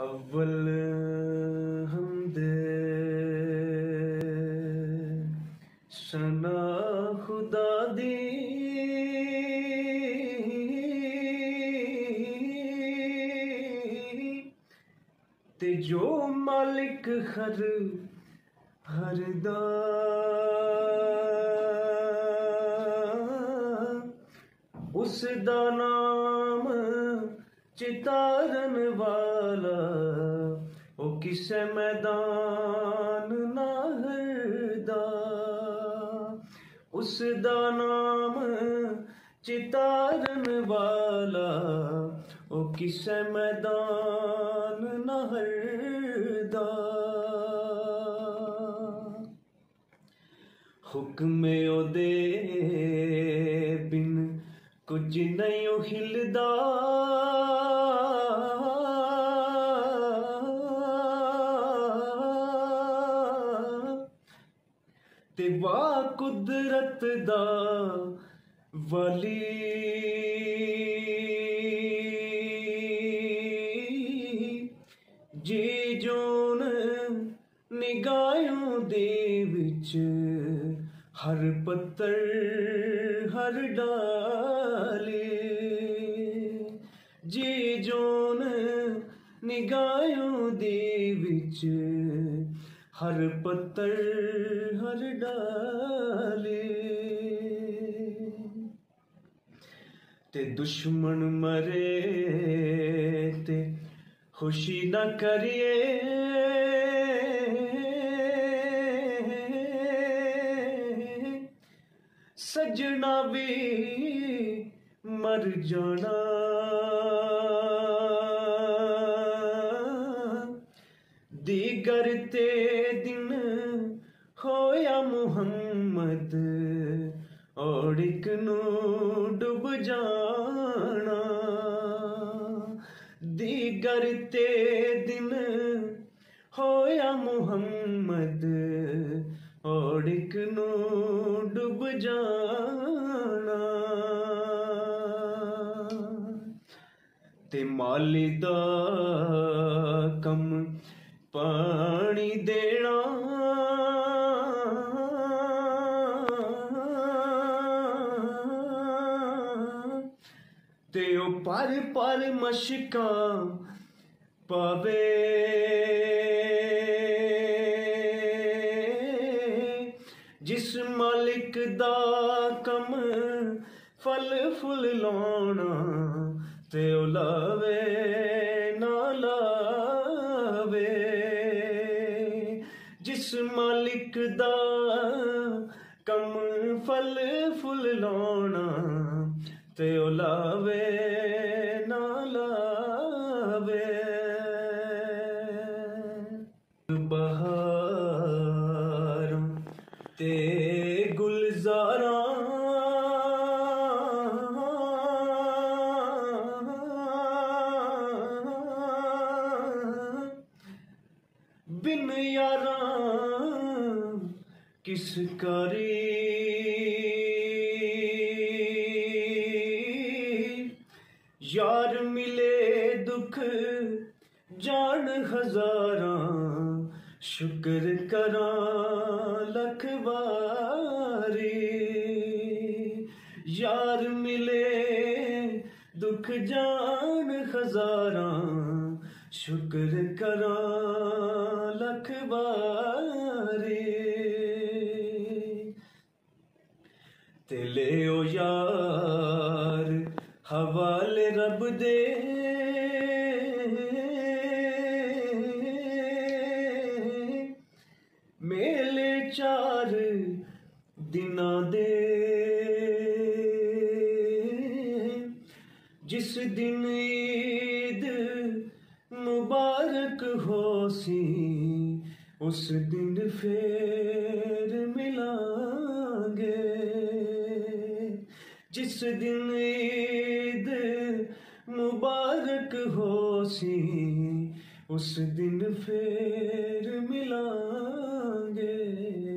अव्वल हमदे सना खुदा दी। ते जो मालिक हर हरदा उस दा नाम चितारन वाला, ओ किसे मैदान ना हरदा। उस दा नाम चितारन वाला, ओ किसे मैदान ना हरदा। हुक्म ओदे बिन कुछ नहीं हिलदा ते वाह कुदरत दा वली। जी जोन निगाहों दे विच हर पत्तर हर डाले। जी जोन निगाहों दे विच हर पत्तर हर डाले। ते दुश्मन मरे, ते खुशी न करिए। सजना भी मर जाना। औड़िक नू डुब जाना दीगर ते दिन होया मुहम्मद औड़िक नू डुब जाना ते माली दा कम पानी पर पर मशकां पावे। जिस मालिक दा कम फल फुल लाना ते लावे ना लावे। जिस मालिक दा कम फल फुल लाना ते ओ ते गुलजारा। बिन यारा किस करी? यार मिले दुख जान हजारा। शुक्र करा लख बारी यार मिले दुख जान हजारा शुक्र करा लख बारी ते ले ओ यार, हवाले रब दे। दिना दे। जिस दिन ईद मुबारक हो सी उस दिन फिर मिलांगे। जिस दिन ईद मुबारक हो सी उस दिन फिर मिलांगे।